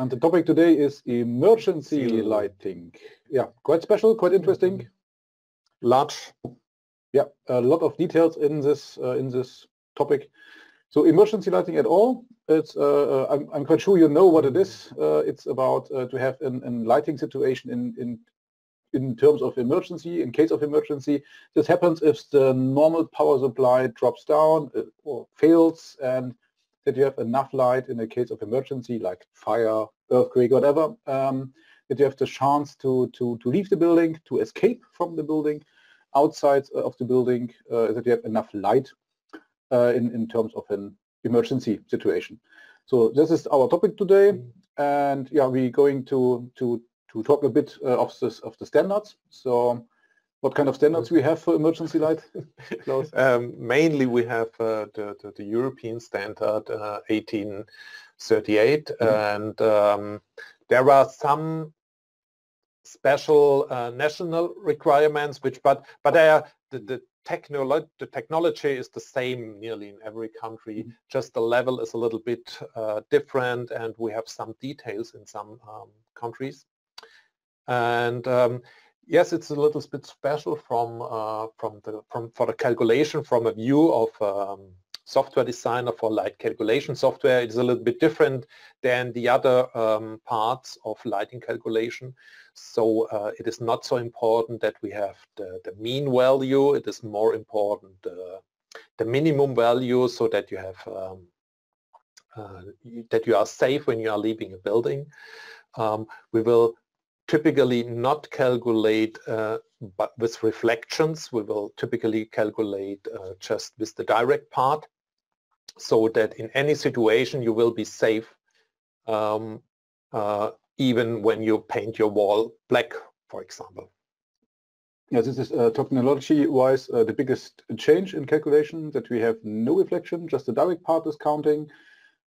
And the topic today is emergency lighting. Yeah, quite special, quite interesting. Large. Yeah, a lot of details in this uh, in this topic. So emergency lighting at all, it's, uh, uh, I'm, I'm, quite sure you know what it is. Uh, it's about uh, to have a lighting situation in, in, in terms of emergency, in case of emergency. This happens if the normal power supply drops down uh, or fails and that you have enough light in a case of emergency like fire, earthquake, whatever, um, that you have the chance to, to, to leave the building, to escape from the building, outside of the building, that you have enough light uh, in, in terms of an emergency situation. So this is our topic today. And yeah, we're going to, to, to talk a bit uh, of, this, of the standards. So what kind of standards we have for emergency light? um, mainly we have uh, the, the, the, European standard uh, 1838 mm -hmm. and um, there are some special uh, national requirements which but but they are the, the technolo the technology is the same nearly in every country, mm -hmm. just the level is a little bit uh, different and we have some details in some um, countries. And um, yes, it's a little bit special from uh, from the from for the calculation from a view of um, software designer for light calculation software. It's a little bit different than the other um, parts of lighting calculation. So uh, it is not so important that we have the, the mean value. It is more important uh, the minimum value so that you have um, uh, that you are safe when you are leaving a building. Um, we will typically not calculate uh, but with reflections. We will typically calculate uh, just with the direct part so that in any situation you will be safe um, uh, even when you paint your wall black, for example. Yeah, this is uh, technology-wise uh, the biggest change in calculation that we have no reflection, just the direct part is counting.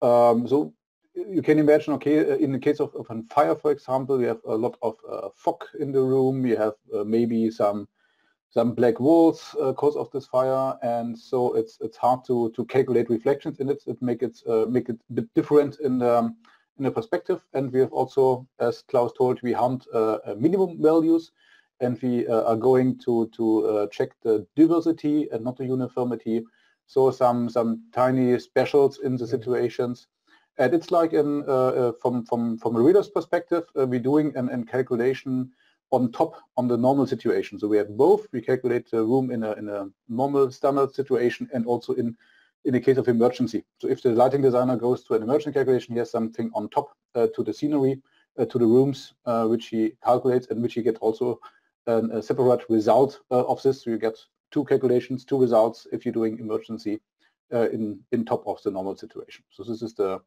Um, so you can imagine, okay, uh, in the case of, of a fire, for example, you have a lot of uh, fog in the room, you have uh, maybe some some black walls uh, cause of this fire, and so it's it's hard to to calculate reflections in it. It make it uh, make it a bit different in the in the perspective. And we have also, as Klaus told, we hunt uh, minimum values, and we uh, are going to to uh, check the diversity and not the uniformity. So some some tiny specials in the situations. And it's like in, uh, from from from a reader's perspective, we're doing an, an calculation on top on the normal situation. So we have both. We calculate the room in a, in a normal standard situation and also in in the case of emergency. So if the lighting designer goes to an emergency calculation, he has something on top uh, to the scenery, uh, to the rooms, uh, which he calculates and which he gets also an, a separate result uh, of this. So you get two calculations, two results if you're doing emergency uh, in, in top of the normal situation. So this is the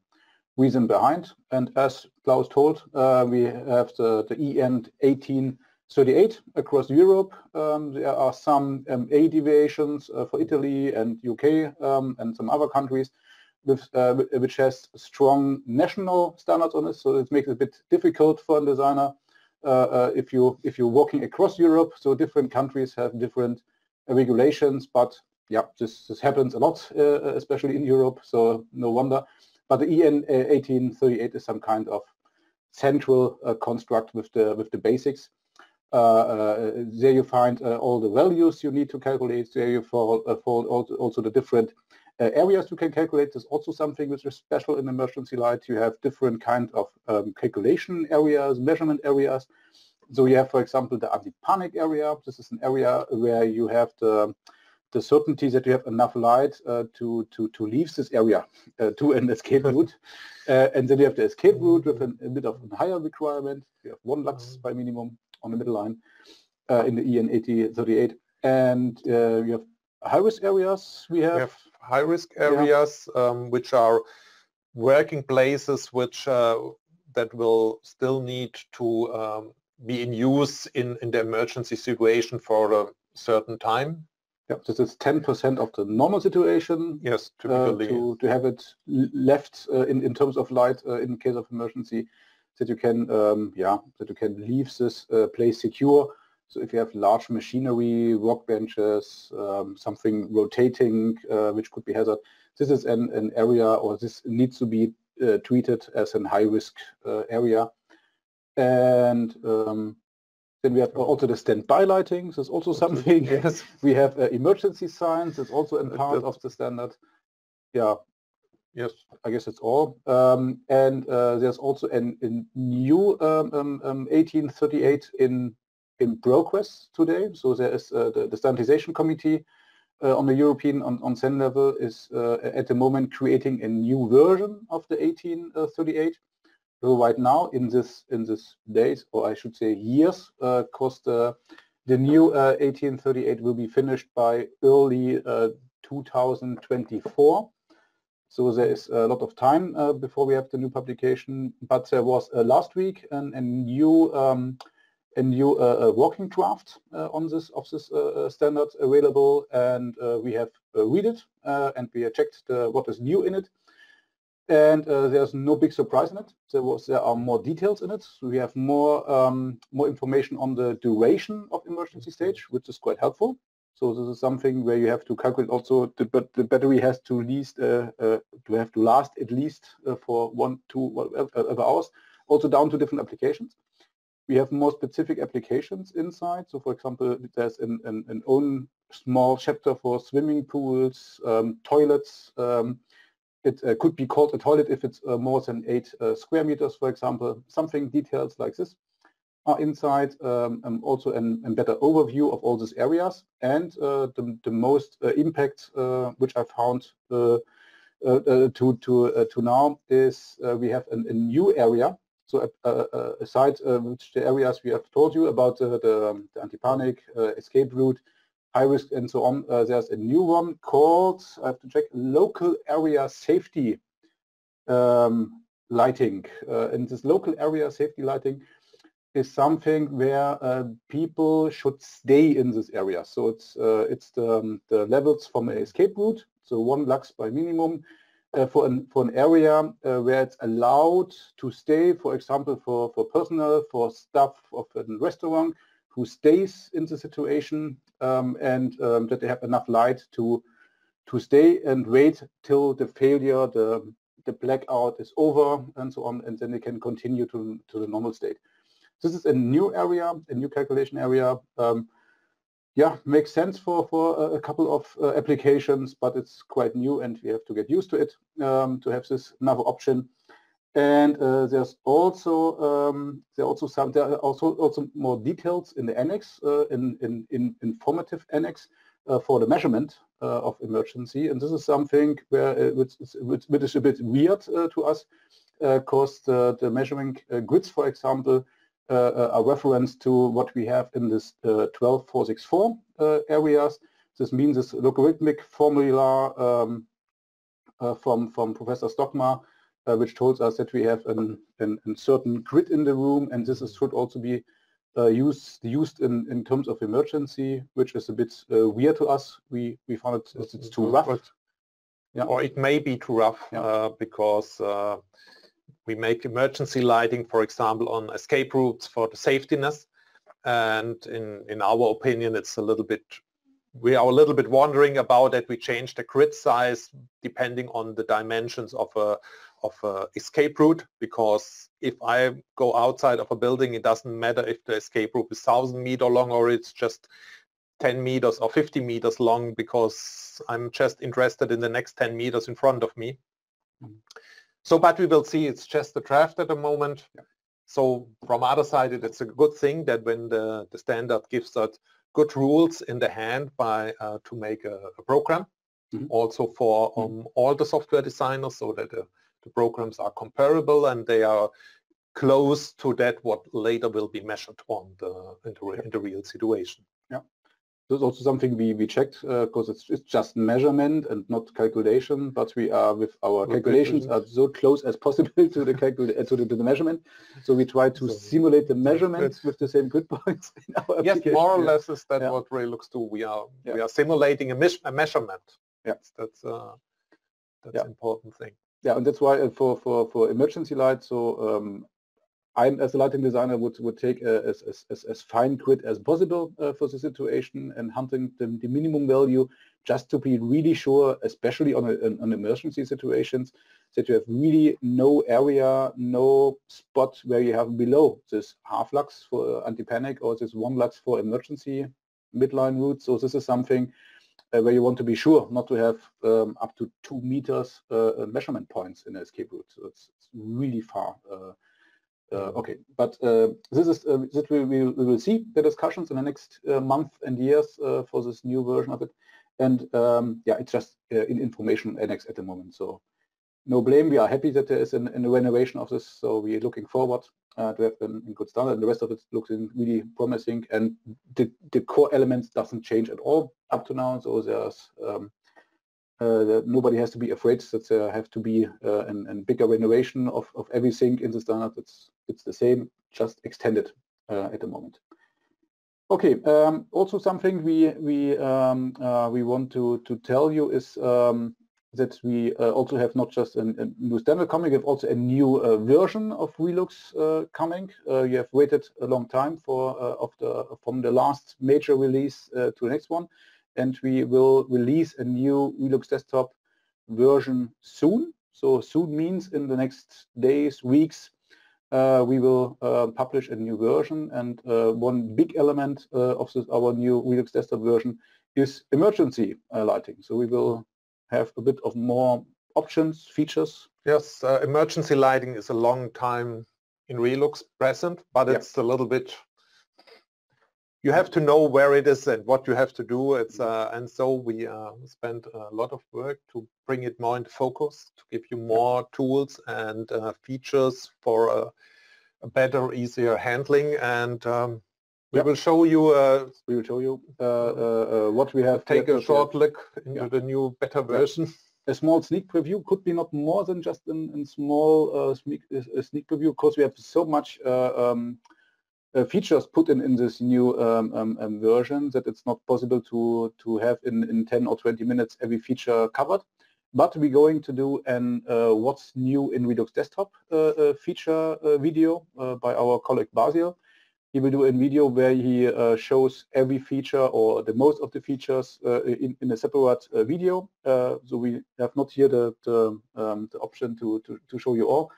reason behind. And as Klaus told, uh, we have the, the EN 1838 across Europe. Um, there are some um, A deviations uh, for Italy and UK um, and some other countries with, uh, which has strong national standards on it. So it makes it a bit difficult for a designer uh, uh, if you if you're working across Europe. So different countries have different regulations, but yeah, this, this happens a lot, uh, especially in Europe. So no wonder. But the EN 1838 uh, is some kind of central uh, construct with the with the basics. Uh, there you find all the values you need to calculate. There you fall also, the different uh, areas you can calculate is also something which is special in emergency light. You have different kind of um, calculation areas, measurement areas. So you have, for example, the anti-panic area. This is an area where you have the the certainty that you have enough light uh, to, to, to leave this area uh, to an escape route. Uh, and then you have the escape route with an, a bit of a higher requirement. You have one lux mm-hmm. by minimum on the middle line uh, in the EN 1838. And uh, you have high-risk areas. We have, we have high-risk areas yeah. um, which are working places which uh, that will still need to um, be in use in, in the emergency situation for a certain time yeah, this is 10% of the normal situation. Yes, typically. Uh, to, to have it left uh, in, in terms of light uh, in case of emergency, that you can, um, yeah, that you can leave this uh, place secure. So if you have large machinery, workbenches, um, something rotating, uh, which could be hazard, this is an, an area or this needs to be uh, treated as a high-risk uh, area. And um, then we have also the standby lighting. There's also something. Yes. We have uh, emergency signs. It's also in part of the standard. Yeah, Yes. I guess it's all. Um, and uh, there's also an, a new um, um, um, 1838 in in progress today. So there is uh, the, the standardization committee uh, on the European on, on CEN level is uh, at the moment creating a new version of the 1838. So right now in this in this days, or I should say years, because the the new 1838 will be finished by early 2024. So there is a lot of time uh, before we have the new publication. But there was uh, last week an, a new um, a new uh, working draft uh, on this of this uh, standard available, and uh, we have read it and we checked what is new in it. And there's no big surprise in it. There was there are more details in it. So we have more um, more information on the duration of emergency stage, which is quite helpful. So this is something where you have to calculate also the, but the battery has to least uh, uh, to have to last at least uh, for one, two, whatever hours, also down to different applications. We have more specific applications inside. So for example, there's an, an, an own small chapter for swimming pools, um, toilets. Um, it uh, could be called a toilet if it's uh, more than eight uh, square meters, for example, something details like this are inside, um, um, also an, a better overview of all these areas and uh, the, the most uh, impact which I found to to to now is we have an, a new area. So aside which the areas we have told you about the, um, the anti-panic, escape route, high risk and so on, there's a new one called, I have to check, local area safety um, lighting. and this local area safety lighting is something where uh, people should stay in this area. So it's uh, it's the, um, the levels from an escape route, so one lux by minimum uh, for an for an area uh, where it's allowed to stay. For example, for for personnel, for staff of a restaurant who stays in the situation um, and um, that they have enough light to to stay and wait till the failure, the the blackout is over and so on, and then they can continue to to the normal state. This is a new area, a new calculation area. Um, yeah, makes sense for, for a couple of uh, applications, but it's quite new and we have to get used to it um, to have this another option. And uh, there's also um, there are also some there are also also more details in the annex uh, in, in, in informative annex uh, for the measurement uh, of emergency. And this is something where uh, which, which, which is a bit weird to us because the, the measuring grids, for example, uh, a reference to what we have in this uh, 12464 uh, areas. This means this logarithmic formula um, from, from Professor Stockmar, which tells us that we have a certain grid in the room, and this is, should also be uh, used used in, in terms of emergency, which is a bit uh, weird to us. We we found it it's, it's too rough. Yeah. Or it may be too rough yeah. uh, because we make emergency lighting, for example, on escape routes for the safetiness. And in, in our opinion, it's a little bit, we are a little bit wondering about that We change the grid size depending on the dimensions of a, of a escape route because if I go outside of a building, it doesn't matter if the escape route is 1000 meter long or it's just 10 meters or 50 meters long because I'm just interested in the next 10 meters in front of me. Mm. So, but we will see. It's just a draft at the moment. Yeah. So from other side, it's a good thing that when the, the standard gives us good rules in the hand by uh, to make a, a program, mm -hmm. also for mm-hmm. um, all the software designers, so that the, the programs are comparable and they are close to that what later will be measured on the in the, in the real situation. Yeah. This also something we, we checked because uh, it's, it's just measurement and not calculation, but we are with our calculations are so close as possible to the calcul to the, to the measurement. So we try to so simulate the measurements with the same grid points in our Yes, more or less is that yeah. what Ray looks to. We are yeah. we are simulating a, a measurement. Yeah, that's uh, that's yeah. important thing. Yeah, and that's why uh, for for for emergency light, so um, I, as a lighting designer, would would take a, as, as, as fine grid as possible uh, for the situation and hunting the, the, minimum value just to be really sure, especially on, a, on emergency situations, that you have really no area, no spot where you have below this half lux for anti-panic or this one lux for emergency midline route. So this is something uh, where you want to be sure not to have um, up to two meters uh, measurement points in the escape route. So it's, it's really far. Uh, uh okay, but uh, this is uh, that we, we, we, will see the discussions in the next month and years for this new version of it. And um, yeah, it's just in information annex at the moment. So no blame. We are happy that there is an, an renovation of this. So we're looking forward uh, to have them in good standard. And the rest of it looks really promising. And the, the core elements doesn't change at all up to now. So there's um, uh, nobody has to be afraid that there have to be uh, an, an, bigger renovation of, of everything in the standard. It's it's the same, just extended uh, at the moment. Okay. Um, also, something we we um, uh, we want to to tell you is um, that we uh, also have not just a, a, new standard coming, we have also a new uh, version of Relux uh, coming. Uh, you have waited a long time for uh, of the from the last major release uh, to the next one, and we will release a new Relux desktop version soon. So soon means in the next days, weeks, we will publish a new version. And one big element of this, our new Relux desktop version is emergency lighting. So we will have a bit of more options, features? Yes, uh, emergency lighting is a long time in Relux present, but it's a little bit, you have to know where it is and what you have to do. It's uh, And so we uh, spent a lot of work to bring it more into focus, to give you more tools and uh, features for a, a, better, easier handling. And um, we yep. will show you. Uh, we will show you uh, uh, uh what we have. Take a short look into yeah. the new beta version. A small sneak preview could be not more than just a small uh, sneak, a sneak preview because we have so much uh, um, features put in in this new um, um, um, version that it's not possible to to have in in 10 or 20 minutes every feature covered. But we're going to do an what's new in Relux Desktop feature video by our colleague Basil he will do a video where he uh, shows every feature or the most of the features uh, in, in, a separate uh, video. Uh, so we have not here the, the, um, the option to, to, to, show you all.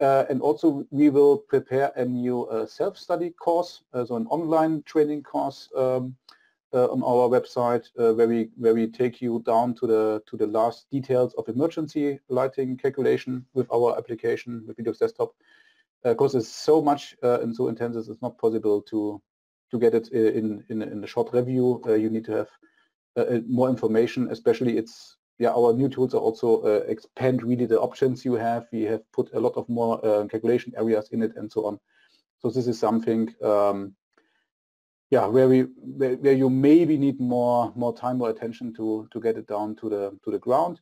Uh, and also we will prepare a new uh, self-study course, so an online training course um, on our website where we where we take you down to the to the last details of emergency lighting calculation with our application with Relux Desktop because uh, it's so much uh, and so intense, it's not possible to to get it in in, in a short review. Uh, you need to have more information, especially it's yeah, our new tools are also uh, expand really the options you have. We have put a lot of more uh, calculation areas in it and so on. So this is something, um, yeah, where we where, where, you maybe need more more time or attention to to get it down to the to the ground.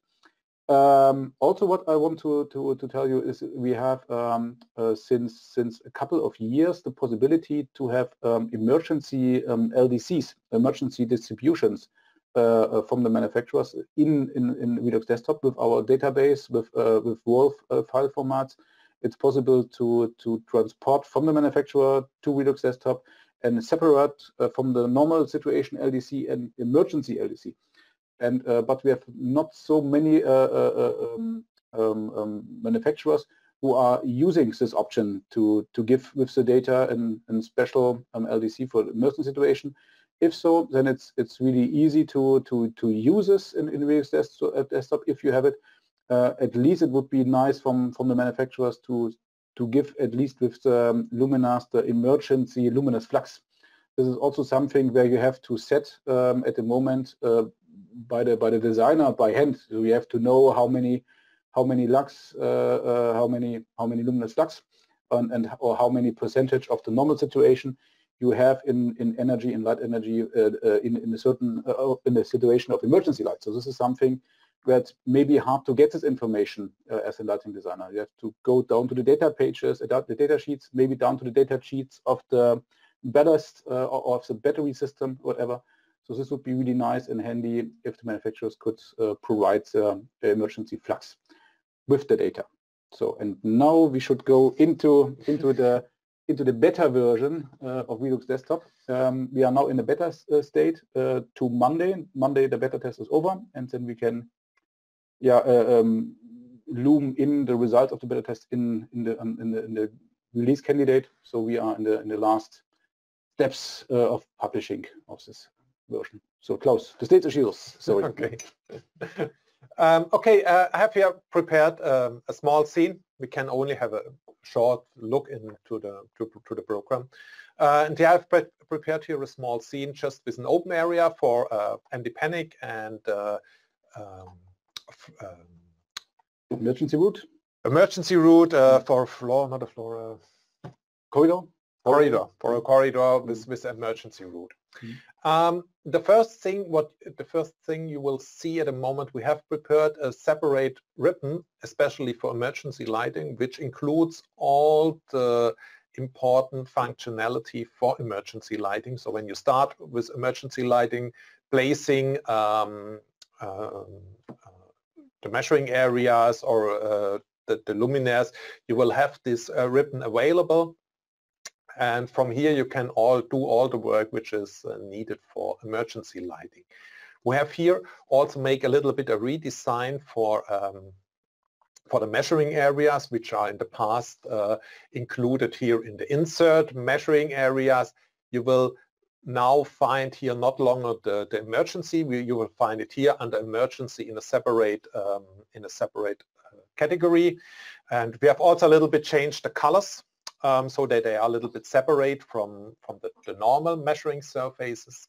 Um, also, what I want to, to, to tell you is we have um, uh, since since a couple of years the possibility to have um, emergency um, LDCs, emergency distributions uh, uh, from the manufacturers in, in, in Relux Desktop with our database with uh, with ROLF uh, file formats. It's possible to to transport from the manufacturer to Relux Desktop and separate uh, from the normal situation LDC and emergency LDC and uh, but we have not so many uh, uh, um, um, um, manufacturers who are using this option to to give with the data and, and special um, LDC for emergency situation. If so, then it's it's really easy to to to use this in, in Relux desktop if you have it. Uh, at least it would be nice from from the manufacturers to to give at least with the um, luminous the emergency luminous flux. This is also something where you have to set um, at the moment uh, by the by the designer by hand. So you have to know how many how many lux, uh, uh, how many how many luminous lux, and, and or how many percentage of the normal situation you have in in energy in light energy uh, uh in in a certain uh, in a situation of emergency light. So this is something that may be hard to get this information uh, as a lighting designer. You have to go down to the data pages, the data sheets, maybe down to the data sheets of the ballast or of the battery system, whatever, so this would be really nice and handy if the manufacturers could uh, provide uh, emergency flux with the data. So and now we should go into into the into the beta version uh, of Relux Desktop. Um, we are now in the beta uh, state uh, to Monday. Monday the beta test is over, and then we can, yeah, um, loom in the results of the beta test in in the um, in the in the release candidate. So we are in the in the last steps of publishing of this version. So Klaus, the stage is yours. Sorry. okay. um, okay, uh, I have here prepared um, a small scene. We can only have a short look into the to, to the program. Uh, and I have pre prepared here a small scene just with an open area for uh, anti-panic and uh, um, um, emergency route. Emergency route uh, for floor, not a floor. Uh, corridor. Corridor for a corridor with with emergency route. Mm -hmm. Um, the first thing, what the first thing you will see at the moment, we have prepared a separate ribbon, especially for emergency lighting, which includes all the important functionality for emergency lighting. So when you start with emergency lighting, placing um, uh, the measuring areas or uh, the, the, luminaires, you will have this uh, ribbon available and from here you can all do all the work which is uh, needed for emergency lighting. We have here also make a little bit of redesign for um, for the measuring areas which are in the past uh, included here in the insert measuring areas. You will now find here not longer the, the emergency, you will find it here under emergency in a separate um, in a separate uh, category. And we have also a little bit changed the colors um, so that they are a little bit separate from, from the, the normal measuring surfaces.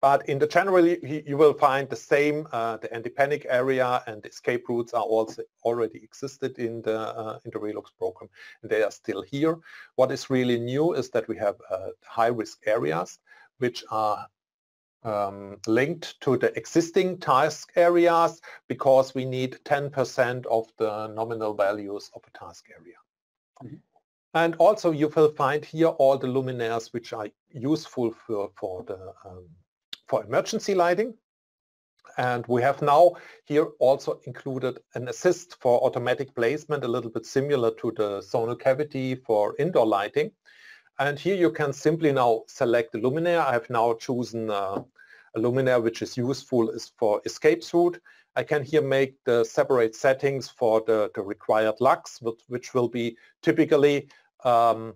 But in the general, you will find the same, uh, the anti-panic area and escape routes are also already existed in the, uh, in the Relux program, and they are still here. What is really new is that we have uh, high-risk areas, which are um, linked to the existing task areas because we need 10% of the nominal values of a task area. Mm -hmm. And also you will find here all the luminaires which are useful for, for, the, um, for emergency lighting. And we have now here also included an assist for automatic placement, a little bit similar to the zonal cavity for indoor lighting. And here you can simply now select the luminaire. I have now chosen uh, a luminaire which is useful is for escape route. I can here make the separate settings for the, the required lux, which will be typically um,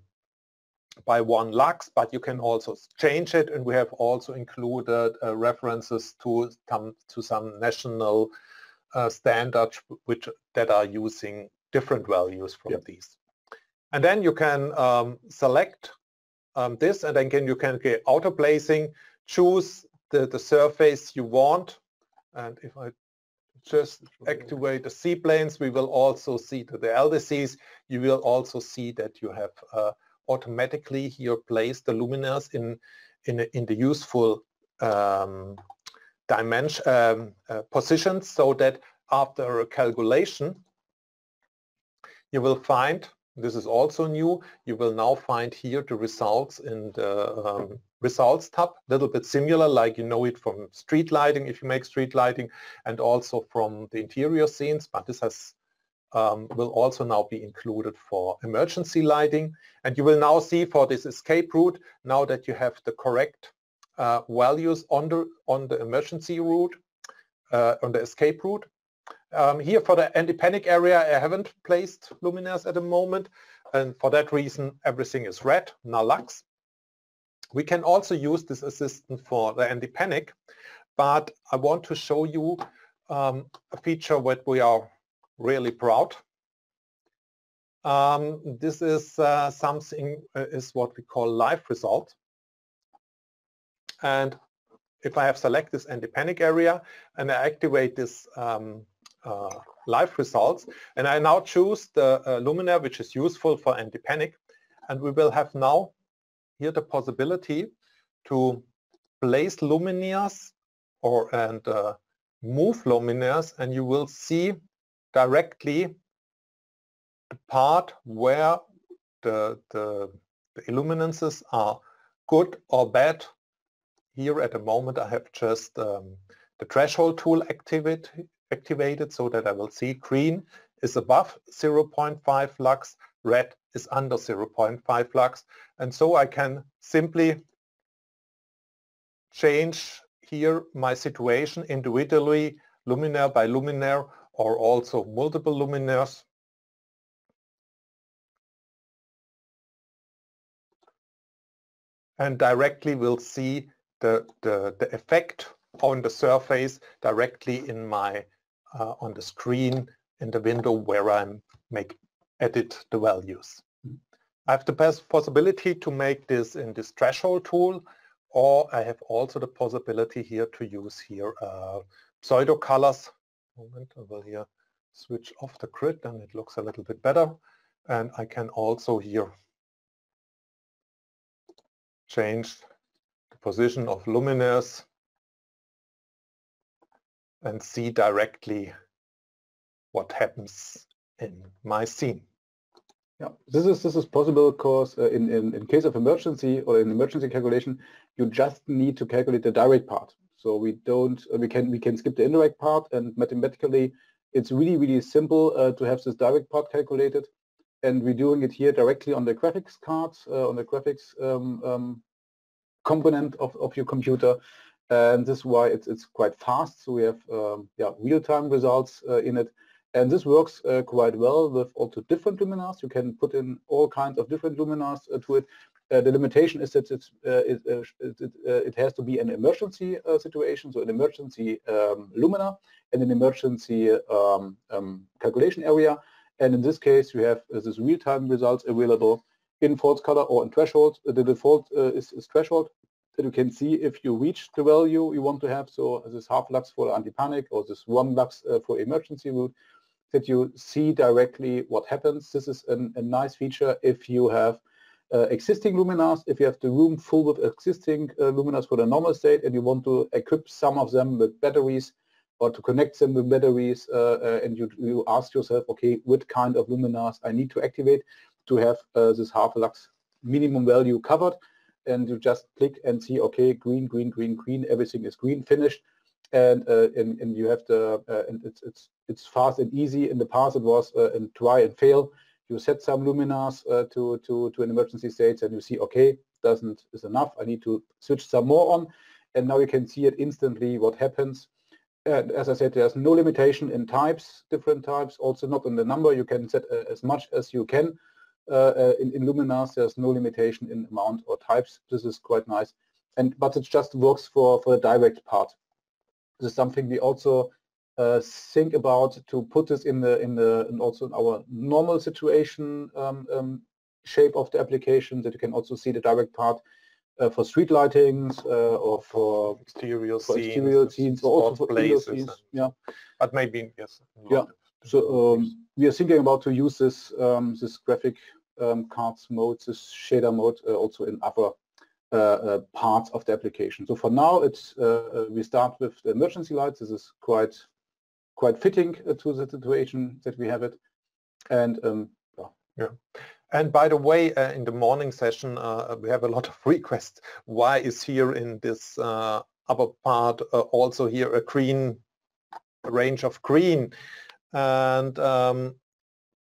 by one lux, but you can also change it. And we have also included uh, references to some, to some national uh, standards which that are using different values from yep. these. And then you can um, select um, this and then can, you can get auto placing, choose the, the surface you want. And if I just activate the C-planes, we will also see to the LDCs, you will also see that you have uh, automatically here placed the luminaires in, in, in the useful um, dimension um, uh, positions so that after a calculation, you will find, this is also new, you will now find here the results in the um, results tab, a little bit similar like you know it from street lighting if you make street lighting and also from the interior scenes, but this has um, will also now be included for emergency lighting. And you will now see for this escape route, now that you have the correct uh, values on the, on the emergency route, uh, on the escape route. Um, here for the anti-panic area, I haven't placed luminaires at the moment. And for that reason, everything is red, null lux. We can also use this assistant for the anti-panic, but I want to show you um, a feature that we are really proud. Um, this is uh, something uh, is what we call live result. And if I have select this anti-panic area and I activate this um, uh, live results. And I now choose the uh, luminaire which is useful for anti-panic. And we will have now here the possibility to place luminaires or and uh, move luminaires. And you will see directly the part where the, the, the illuminances are good or bad. Here at the moment I have just um, the threshold tool activate, activated so that I will see green is above 0.5 lux, red is under 0.5 lux. And so I can simply change here my situation individually, luminaire by luminaire, or also multiple luminaires. And directly we'll see the, the, the effect on the surface directly in my uh, on the screen in the window where I'm make edit the values. I have the best possibility to make this in this threshold tool or I have also the possibility here to use here uh, pseudo colors. Moment, I will here switch off the grid and it looks a little bit better. And I can also here change the position of luminaires and see directly what happens in my scene. Yeah, this is this is possible because uh, in, in in case of emergency or in emergency calculation, you just need to calculate the direct part. So we don't uh, we can we can skip the indirect part and mathematically it's really really simple uh, to have this direct part calculated, and we're doing it here directly on the graphics card uh, on the graphics um, um, component of of your computer, and this is why it's it's quite fast. So we have um, yeah real time results uh, in it and this works uh, quite well with also different luminaires. You can put in all kinds of different luminaires uh, to it. Uh, the limitation is that it's, uh, it, uh, it, uh, it, has to be an emergency situation, so an emergency um, luminaire and an emergency um, um, calculation area. And in this case, you have this real-time results available in false color or in threshold. The default is, is threshold that you can see if you reach the value you want to have. So this half lux for anti-panic or this one lux for emergency route that you see directly what happens. This is an, a nice feature if you have uh, existing luminaires, if you have the room full with existing uh, luminaires for the normal state and you want to equip some of them with batteries or to connect them with batteries uh, uh and you, you ask yourself, okay, what kind of luminaires I need to activate to have uh, this half lux minimum value covered and you just click and see, okay, green, green, green, green, everything is green, finished and uh, and, and you have to uh, and it's it's it's fast and easy. In the past, it was uh, and try and fail. You set some luminaires uh, to to to an emergency state, and you see, okay, doesn't is enough. I need to switch some more on, and now you can see it instantly what happens. And as I said, there's no limitation in types, different types. Also, not in the number. You can set uh, as much as you can. Uh, in, in luminaires, there's no limitation in amount or types. This is quite nice, and but it just works for for the direct part this is something we also uh, think about to put this in the in the and also in our normal situation um, um, shape of the application that you can also see the direct part uh, for street lightings uh, or for exterior for scenes, exterior scenes or also for places scenes. Yeah, but maybe yes. Yeah. So um, we are thinking about to use this um, this graphic um, cards mode, this shader mode, uh, also in other uh, uh, parts of the application. So for now, it's uh, we start with the emergency lights. This is quite quite fitting to the situation that we have it. And um, yeah. yeah. And by the way, uh, in the morning session, uh, we have a lot of requests. Why is here in this uh, upper part also here a green a range of green? And um,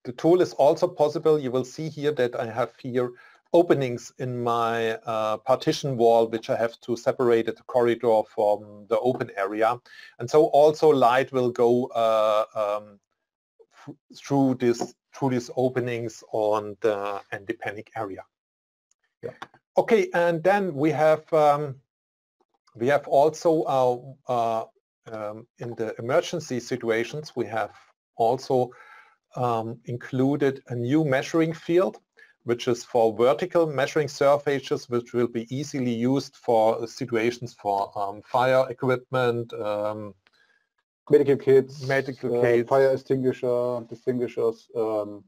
the tool is also possible. You will see here that I have here openings in my uh, partition wall which I have to separate the corridor from the open area and so also light will go uh, um, through this through these openings on the anti-panic area. Yeah. Okay, and then we have um, we have also uh, uh, um, in the emergency situations we have also um, included a new measuring field which is for vertical measuring surfaces, which will be easily used for situations for um, fire equipment, um, medical kits, medical uh, kits, fire extinguisher, extinguishers, um,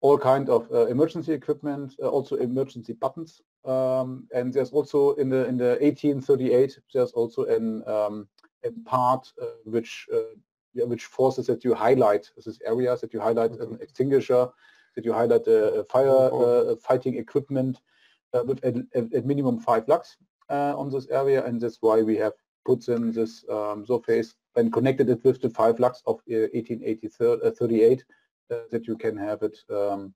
all kind of uh, emergency equipment, uh, also emergency buttons. Um, and there's also in the in the 1838 there's also an um, a part uh, which uh, which forces that you highlight this areas that you highlight mm -hmm. an extinguisher that you highlight a, fire oh. uh, fighting equipment uh, with at, at, minimum five lux uh, on this area, and that's why we have put in this um, surface and connected it with the five lux of 1838 that you can have it um,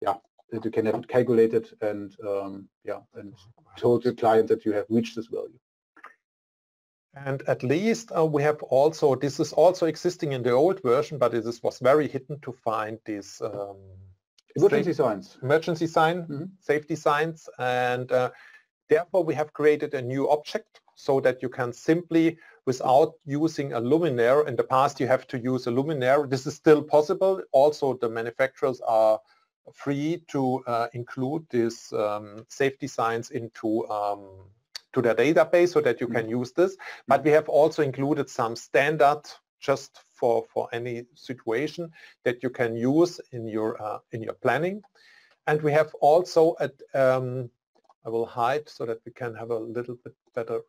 yeah, that you can have it calculated and um, yeah, and told the client that you have reached this value. And at least uh, we have also, this is also existing in the old version, but it is, was very hidden to find these um, emergency signs. Emergency sign, mm -hmm. safety signs. And uh, therefore we have created a new object so that you can simply, without using a luminaire, in the past you have to use a luminaire. This is still possible. Also the manufacturers are free to uh, include these um, safety signs into um, to their database so that you can mm-hmm. use this. But we have also included some standard just for, for any situation that you can use in your, uh, in your planning. And we have also, at, um, I will hide so that we can have a little bit better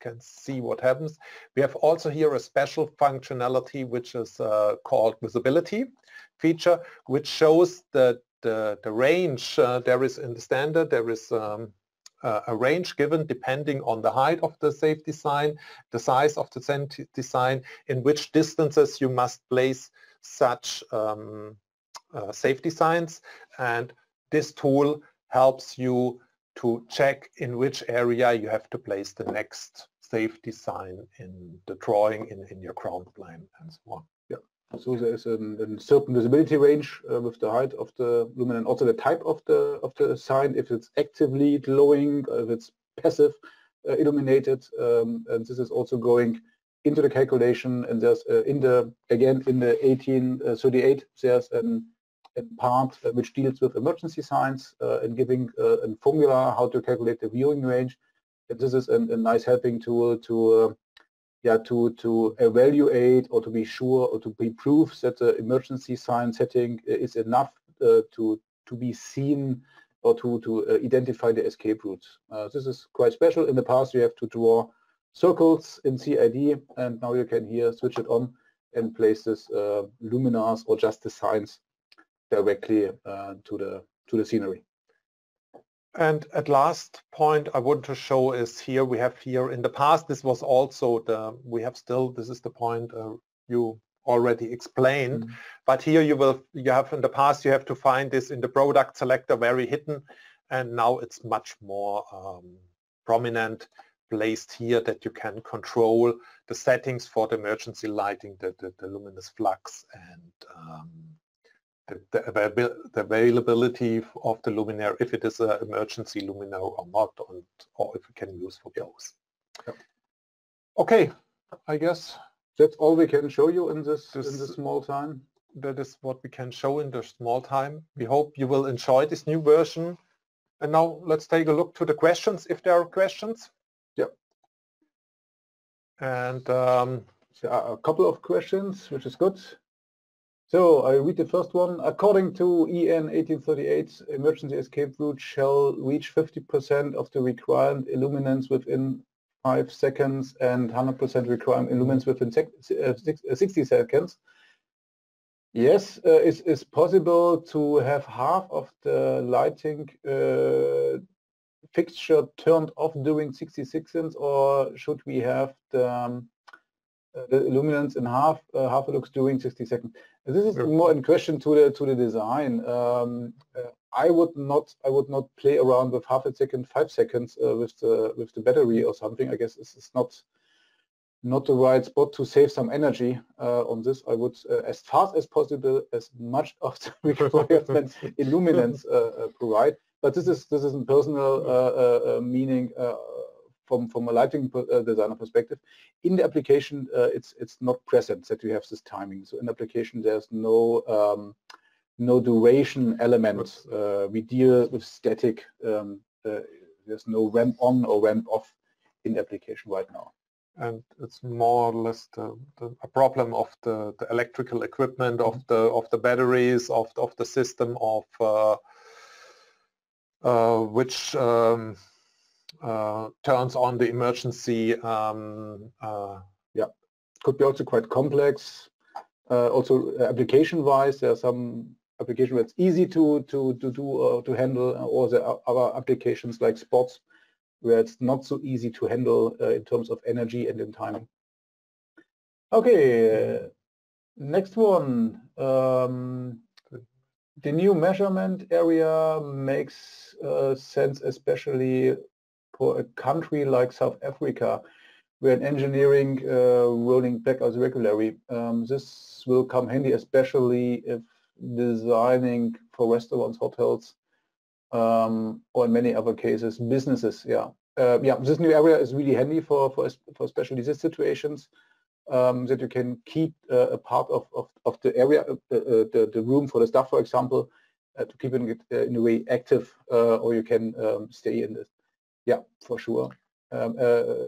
can see what happens. We have also here a special functionality which is uh, called visibility feature, which shows that the, the range uh, there is in the standard, there is um, uh, a range given depending on the height of the safety sign, the size of the safety sign, in which distances you must place such um, uh, safety signs. And this tool helps you to check in which area you have to place the next safety sign in the drawing in, in your ground plan and so on. So there is a, a certain visibility range uh, with the height of the lumen and also the type of the of the sign, if it's actively glowing, if it's passive uh, illuminated, um, and this is also going into the calculation. And there's uh, in the again in the 1838 there's an, a part uh, which deals with emergency signs uh, and giving uh, a formula how to calculate the viewing range. And this is a, a nice helping tool to yeah, to, to evaluate or to be sure or to be proof that the emergency sign setting is enough uh, to, to be seen or to, to uh, identify the escape routes. Uh, this is quite special. In the past, you have to draw circles in CAD, and now you can here switch it on and place this uh, luminars or just the signs directly uh, to the to the scenery. And at last point I want to show is here we have here in the past this was also the we have still this is the point uh, you already explained mm -hmm. but here you will you have in the past you have to find this in the product selector very hidden and now it's much more um, prominent placed here that you can control the settings for the emergency lighting the, the, the luminous flux and um, the, the, the, availability of the luminaire, if it is an emergency luminaire or not, and, or if we can use for both. Yeah. Okay, I guess that's all we can show you in this, this in this small time. That is what we can show in the small time. We hope you will enjoy this new version. And now let's take a look to the questions, if there are questions. Yeah. And um, a couple of questions, which is good. So I read the first one. According to EN 1838, emergency escape route shall reach 50% of the required illuminance within 5 seconds and 100% required illuminance within uh, uh, 60 seconds. Yes, uh, it's, possible to have half of the lighting uh, fixture turned off during 60 seconds or should we have the, um, uh, the illuminance in half, uh, half lux during 60 seconds? This is more in question to the to the design. Um, uh, I would not I would not play around with half a second, five seconds uh, with the with the battery or something. I guess it's, is not not the right spot to save some energy uh, on this. I would, uh, as fast as possible, as much of the requirements illuminance uh, uh, provide. But this is this is a personal meaning from from a lighting uh, designer perspective. In the application, uh, it's it's not present that you have this timing. So in application, there's no um, no duration element. Uh, we deal with static. Um, uh, there's no ramp on or ramp off in the application right now. And it's more or less the, the a problem of the, the electrical equipment, of the of the batteries, of of the system, of uh, uh, which um, uh, turns on the emergency. Um, uh, yeah, could be also quite complex. Uh, also application-wise, there are some applications it's easy to to to do or to handle, or there are other applications like spots where it's not so easy to handle in terms of energy and in timing. Okay, next one. Um, the new measurement area makes uh, sense, especially for a country like South Africa, where engineering uh, rolling blackouts regularly. Um, this will come handy, especially if designing for restaurants, hotels, um, or in many other cases, businesses. Yeah, uh, yeah. This new area is really handy for for for especially these situations um, that you can keep uh, a part of, of, of the area, uh, uh the, the room for the staff, for example, uh, to keep it uh, in a way active, or you can um, stay in this. Yeah, for sure. Um,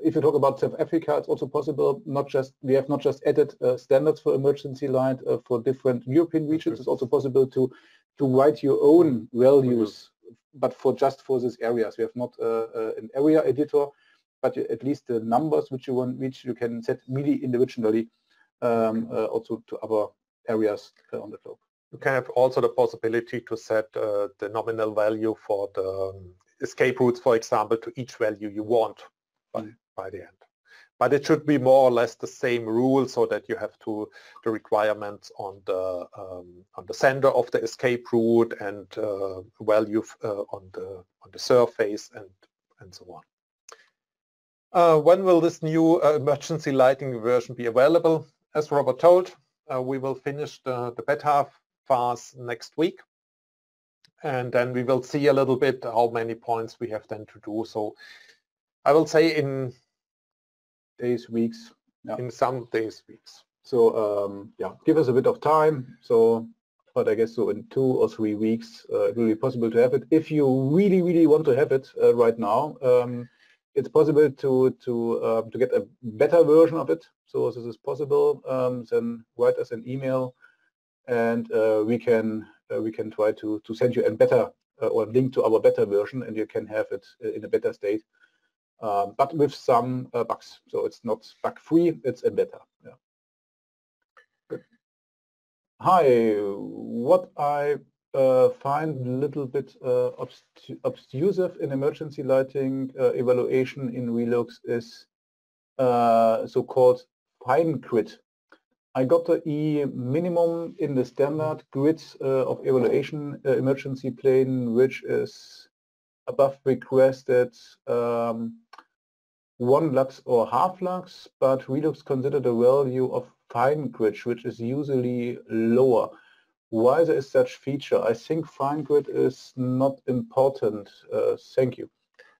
if you talk about South Africa, it's also possible. Not just we have not just added standards for emergency light for different European regions. It's also possible to to write your own values, but for just for these areas. We have not an area editor but at least the numbers which you want, which you can set really individually um, uh, also to other areas uh, on the globe. You can have also the possibility to set uh, the nominal value for the um, escape routes, for example, to each value you want by, mm. by the end. But it should be more or less the same rule so that you have to the requirements on the um, on the center of the escape route and uh, value uh, on the on the surface and and so on. Uh, when will this new uh, emergency lighting version be available? As Robert told, uh, we will finish the, the beta phase next week. And then we will see a little bit how many points we have then to do. So I will say in days, weeks. Yeah. In some days, weeks. So um, yeah, give us a bit of time. So, but I guess so in two or three weeks, uh, it will be possible to have it. If you really, really want to have it uh, right now, um, it's possible to to um, to get a beta version of it. So this is possible. Um, then write us an email, and uh, we can uh, we can try to to send you a beta uh, or link to our beta version, and you can have it uh, in a better state, um, but with some uh, bugs. So it's not bug free. It's a beta. Yeah. Hi. What I uh, find a little bit uh, obtrusive in emergency lighting uh, evaluation in Relux is uh, so-called fine grid. I got the E minimum in the standard grid uh, of evaluation uh, emergency plane, which is above requested um, one lux or half lux, but Relux considered a value of fine grid, which is usually lower why there is such feature. I think fine grid is not important. Uh, thank you.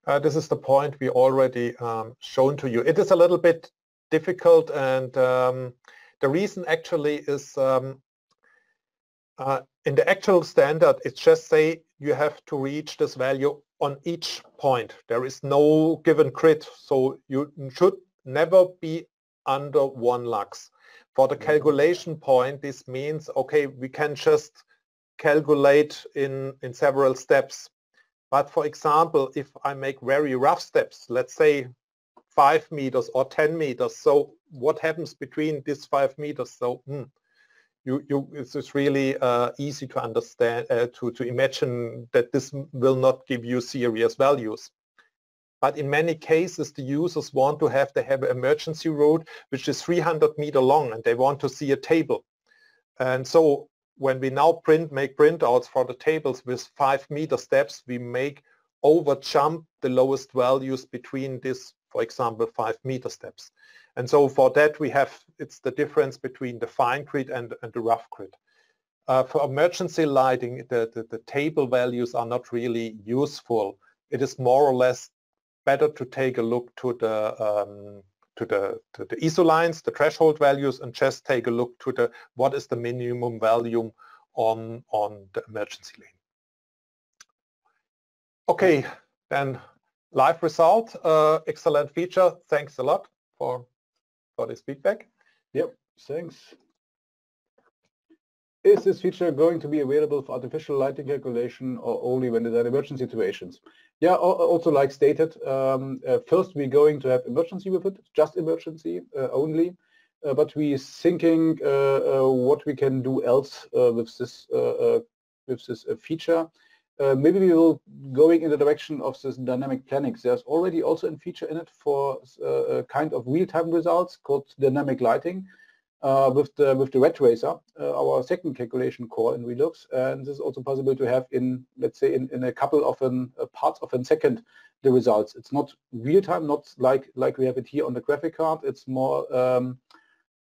Uh, this is the point we already um, shown to you. It is a little bit difficult and um, the reason actually is um, uh, in the actual standard it just say you have to reach this value on each point. There is no given grid so you should never be under one lux. For the calculation point, this means, okay, we can just calculate in, in several steps. But for example, if I make very rough steps, let's say five meters or 10 meters, so what happens between these five meters? So hmm, you, you, it's really uh, easy to understand, uh, to, to imagine that this will not give you serious values. But in many cases, the users want to have the have an emergency route, which is 300 meter long, and they want to see a table. And so when we now print, make printouts for the tables with five meter steps, we make over jump the lowest values between this, for example, five meter steps. And so for that, we have, it's the difference between the fine grid and, and the rough grid. Uh, for emergency lighting, the, the, the table values are not really useful. It is more or less better to take a look to the um, to the to the ISO lines, the threshold values, and just take a look to the what is the minimum value on on the emergency lane. Okay, then live result, uh, excellent feature. Thanks a lot for for this feedback. Yep, thanks. Is this feature going to be available for artificial lighting calculation or only when there are emergency situations? Yeah, also like stated, um, uh, first we're going to have emergency with it, just emergency uh, only, uh, but we're thinking uh, uh, what we can do else uh, with this with this feature. Maybe we will going in the direction of this dynamic planning. There's already also a feature in it for a kind of real-time results called dynamic lighting, uh, with the with the ray tracer, uh, our second calculation core in Relux, and this is also possible to have in let's say in, in a couple of an uh, parts of a second the results. It's not real time, not like like we have it here on the graphic card. It's more um,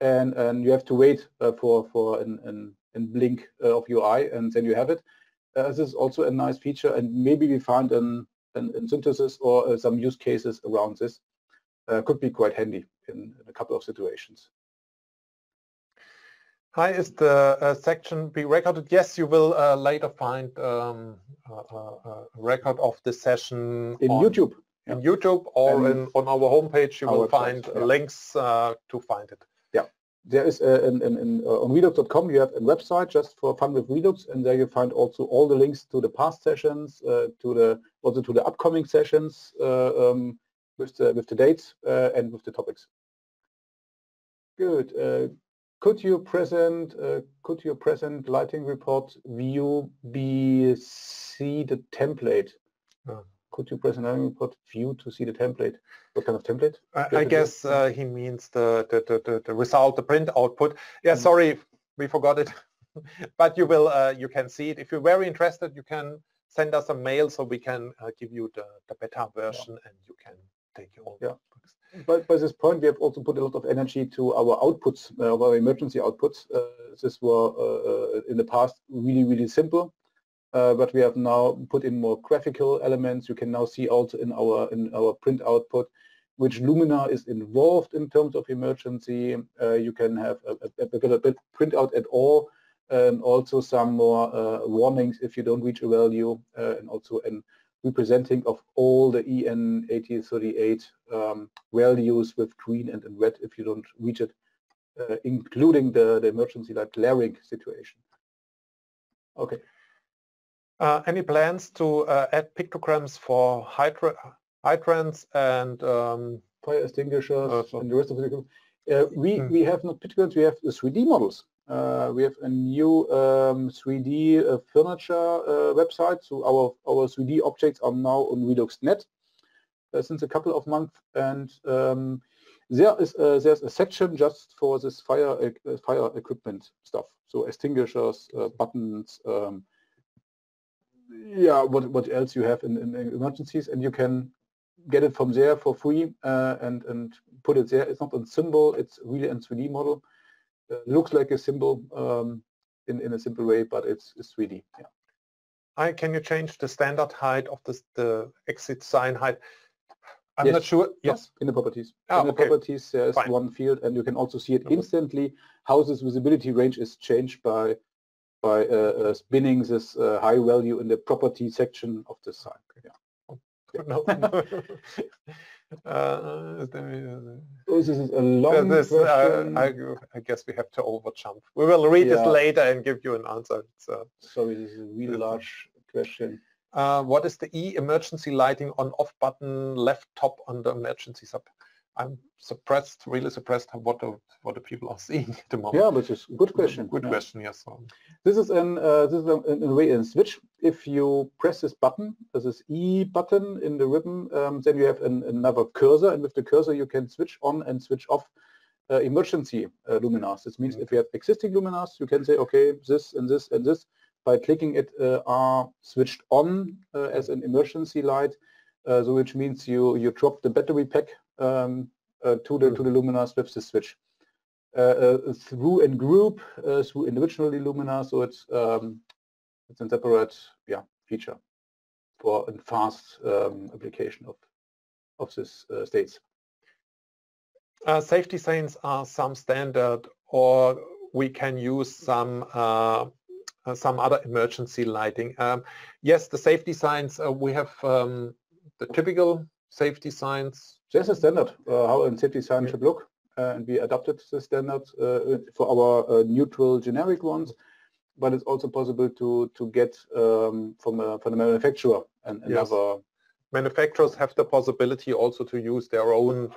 and and you have to wait uh, for for an, an, an blink uh, of your eye, and then you have it. Uh, this is also a nice feature, and maybe we find an an, an synthesis or some use cases around this. could be quite handy in, in a couple of situations. Hi, is the uh, section be recorded? Yes, you will uh, later find um, a, a, record of the session in YouTube. In yeah. YouTube or in, on our homepage, you will find yeah. links uh, to find it. There is uh, in, in, in, uh, on Relux.com you have a website just for fun with Relux, and there you find also all the links to the past sessions, uh, to the also to the upcoming sessions um, with the with the dates and with the topics. Good could your present uh, could your present lighting report view be see the template? Could you press an input view to see the template? What kind of template? I, I guess uh, he means the, the, the, the, result, the print output. Yeah, mm. sorry, we forgot it. but you will uh, you can see it. If you're very interested, you can send us a mail so we can uh, give you the, the beta version yeah. and you can take your own. Yeah but by this point, we have also put a lot of energy to our outputs, uh, our emergency outputs. Uh, this were uh, in the past really, really simple, but we have now put in more graphical elements. You can now see also in our in our print output which luminaire is involved in terms of emergency. Uh, you can have a, a, a, a printout at all and also some more warnings if you don't reach a value and also an representing of all the EN 1838 um, values with green and in red if you don't reach it, uh, including the, the emergency light glaring situation. Okay. Uh, any plans to uh, add pictograms for hydra hydrants and um, fire extinguishers and the rest of the uh, we hmm. we have not pictograms we have the 3d models uh, we have a new um, 3D uh, furniture uh, website. So our, our 3D objects are now on Relux.net since a couple of months. And um, there is uh, there's a section just for this fire uh, fire equipment stuff. So extinguishers, uh, buttons, um, yeah, what what else you have in, in, emergencies, and you can get it from there for free and and put it there. It's not a symbol; it's really a 3D model. Uh, looks like a symbol um, in, in a simple way, but it's, it's 3D. Yeah. Hi, can you change the standard height of the, the exit sign height? I'm yes. not sure. Yes, in the properties. Oh, in the okay. properties, there's Fine. one field, and you can also see it instantly how this visibility range is changed by by uh, uh, spinning this uh, high value in the property section of the sign. Yeah. no. Uh, oh, this is a long this, uh, I, I, guess we have to overjump. We will read yeah. it later and give you an answer. Uh, Sorry, this is a really large question. Uh, what is the E emergency lighting on off button left top on the emergency sub? I'm suppressed, really suppressed what the what the people are seeing at the moment. Yeah, which is good question. Good yeah. question, yes. This is an uh, this is a, in a way in switch. If you press this button, this is E button in the ribbon, um, then you have an, another cursor, and with the cursor you can switch on and switch off uh, emergency uh, luminaires. This means mm -hmm. if you have existing luminaires, you can say, okay, this and this and this by clicking it uh, are switched on uh, as an emergency light. Uh, so which means you you drop the battery pack um, uh, to the to the luminaires with the switch. Uh, uh, through in group, through individual luminaires, so it's um, it's a separate yeah feature for a fast um, application of of this states. Uh, safety signs are some standard or we can use some uh, uh, some other emergency lighting. Um, yes, the safety signs, we have um, the typical safety signs there's a standard uh, how a safety sign should look, uh, and we adopted the standard uh, for our neutral generic ones. But it's also possible to to get um, from a, from the manufacturer and another. Yes. Manufacturers have the possibility also to use their own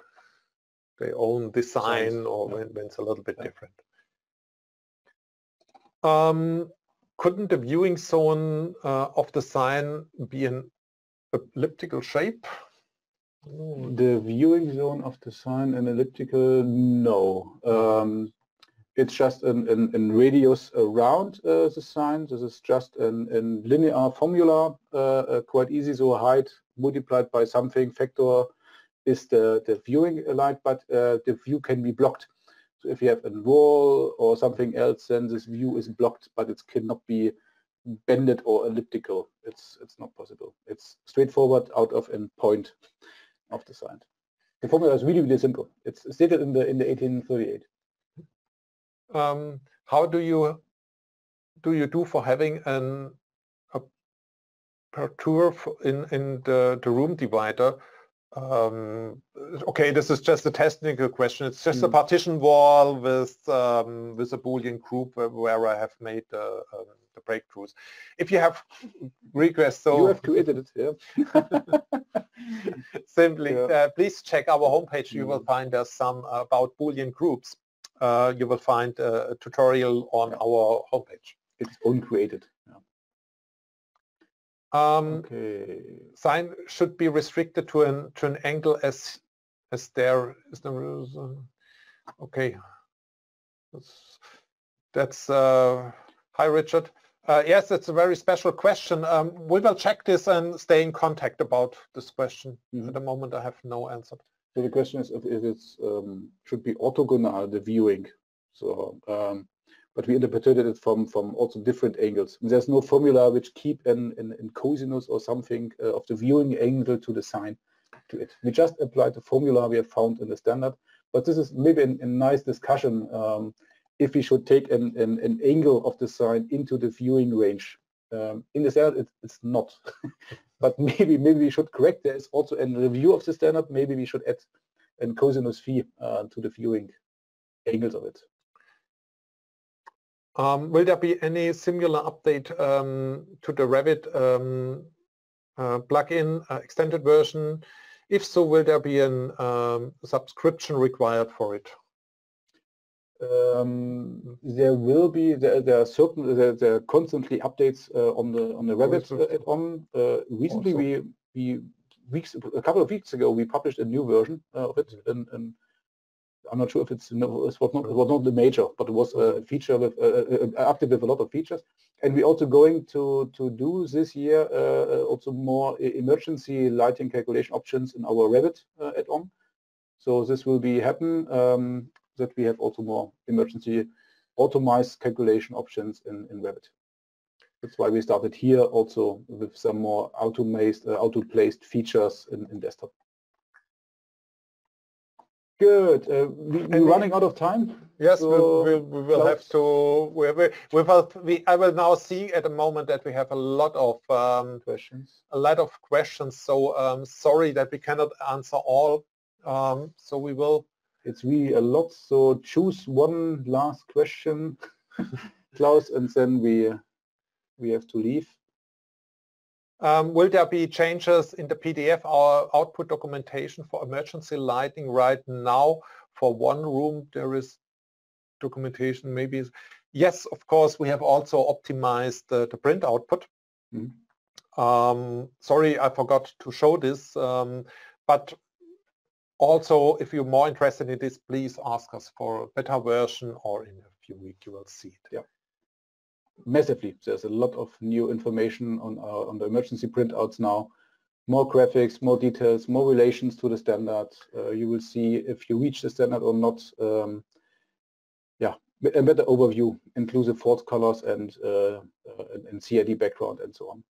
their own design or yeah. when, when, it's a little bit yeah. different. Um, couldn't the viewing zone uh, of the sign be an elliptical shape? The viewing zone of the sign and elliptical, no. Um, it's just in, an, an radius around uh, the sign. This is just an, an linear formula, uh, uh, quite easy. So height multiplied by something factor is the, the viewing light, but uh, the view can be blocked. So if you have a wall or something else, then this view is blocked, but it cannot be bended or elliptical. It's it's not possible. It's straightforward out of a point of the sign. The formula is really really simple. It's stated in the in the 1838 um, how do you do you do for having an aperture in in the, the room divider? Um, okay, this is just a technical question. It's just mm. a partition wall with um, with a Boolean group where, I have made uh, um, the breakthroughs. If you have requests, so you have created it. Yeah. simply, yeah. Uh, please check our homepage. You mm. will find us some about Boolean groups uh, you will find a, a tutorial on yeah. our homepage. It's uncreated. Um, okay. Sign should be restricted to an to an angle as as there is the reason. okay. That's, that's uh, hi Richard. Uh, yes, it's a very special question. Um, we will check this and stay in contact about this question. Mm -hmm. At the moment, I have no answer. So the question is if, if it's um, should be orthogonal the viewing. So, um, but we interpreted it from from also different angles. There's no formula which keep an, an, an cosinus or something uh, of the viewing angle to the sign to it. We just applied the formula we have found in the standard. But this is maybe a nice discussion um, if we should take an, an, an, angle of the sign into the viewing range. Um, in the standard, it, it's not. but maybe maybe we should correct. There is also a review of the standard. Maybe we should add a cosinus phi uh, to the viewing angles of it. Um, will there be any similar update um, to the Revit um, uh, plugin uh, extended version? If so, will there be a um, subscription required for it? Um, there will be there, there are certain there, there are constantly updates uh, on the on the Revit uh, add-on. Uh, recently, also. we we weeks a couple of weeks ago we published a new version uh, of it, I'm not sure if it's no, it was not it was not the major, but it was a feature with uh, uh update with a lot of features. And we're also going to to do this year uh, also more emergency lighting calculation options in our Revit add-on. So this will be happen. Um, that we have also more emergency automized calculation options in, in Revit. That's why we started here also with some more auto-placed uh, auto-placed features in, in desktop. Good. Uh, we, are running out of time. Yes, so we, we, we will have to. We, we, we will. We, I will now see at the moment that we have a lot of um, questions. A lot of questions. So um, sorry that we cannot answer all. Um, so we will it's really a lot. So choose one last question, Klaus, and then we we have to leave. Um, will there be changes in the PDF or output documentation for emergency lighting right now? For one room, there is documentation maybe. Yes, of course, we have also optimized the, the print output. Mm um, sorry, I forgot to show this, um, but also, if you're more interested in this, please ask us for a beta version or in a few weeks you will see it. Yeah. Massively. There's a lot of new information on, uh, on the emergency printouts now. More graphics, more details, more relations to the standard. Uh, you will see if you reach the standard or not. Um, yeah, a better overview, inclusive false colors and, uh, uh and CAD background and so on.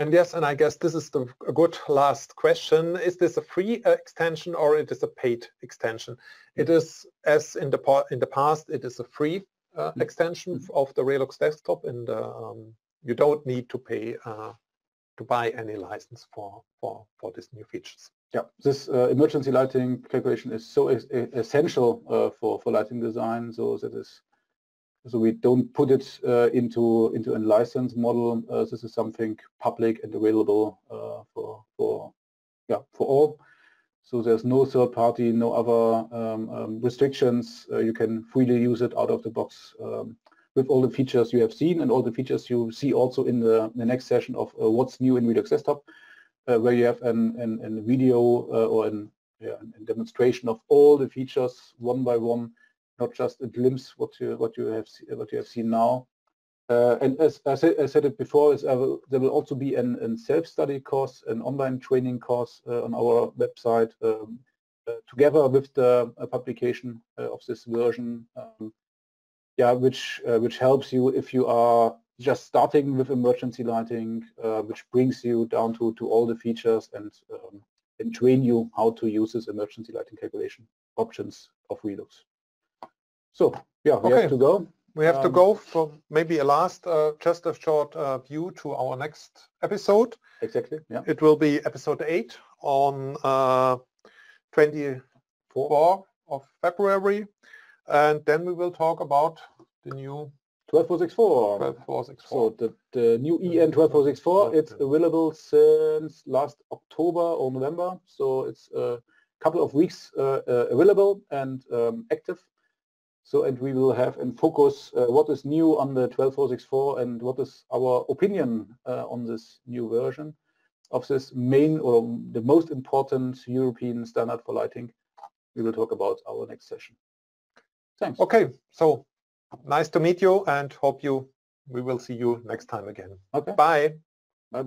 And yes, and I guess this is the, a good last question. Is this a free uh, extension or it is a paid extension? It is, as in the, in the past, it is a free uh, extension mm-hmm. of the Relux desktop and uh, um, you don't need to pay uh, to buy any license for, for, for these new features. Yeah, this uh, emergency lighting calculation is so essential uh, for, for lighting design, so that is so we don't put it uh, into into a license model. Uh, this is something public and available uh, for for yeah for all. So there's no third party, no other um, um, restrictions. Uh, you can freely use it out of the box um, with all the features you have seen and all the features you see also in the, the next session of uh, what's new in Relux Desktop, uh, where you have an, an, an video or an, yeah, a demonstration of all the features one by one not just a glimpse what you what you have what you have seen now. Uh, and as I said, I said it before, is will, there will also be an, an self-study course, an online training course uh, on our website, um, uh, together with the uh, publication uh, of this version. Um, yeah, which which helps you if you are just starting with emergency lighting, which brings you down to to all the features and um, and train you how to use this emergency lighting calculation options of Relux. So yeah, we okay. have to go. We have um, to go for maybe a last, uh, just a short uh, view to our next episode. Exactly. Yeah. It will be episode eight on uh, 24 of February, and then we will talk about the new 12464. 12464. So the, the new EN 12464, it's available since last October or November. So it's a couple of weeks uh, uh, available and um, active. So, and we will have in focus uh, what is new on the 12464 and what is our opinion uh, on this new version of this main or the most important European standard for lighting. We will talk about our next session. Thanks. Okay, so nice to meet you and hope you we will see you next time again. Okay. Bye. Bye